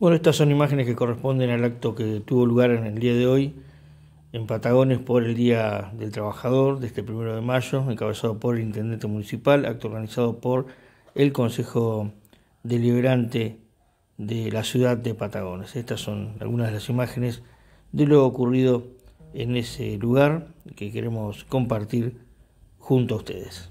Bueno, estas son imágenes que corresponden al acto que tuvo lugar en el día de hoy en Patagones por el Día del Trabajador de este primero de mayo, encabezado por el Intendente Municipal, acto organizado por el Consejo Deliberante de la ciudad de Patagones. Estas son algunas de las imágenes de lo ocurrido en ese lugar que queremos compartir junto a ustedes.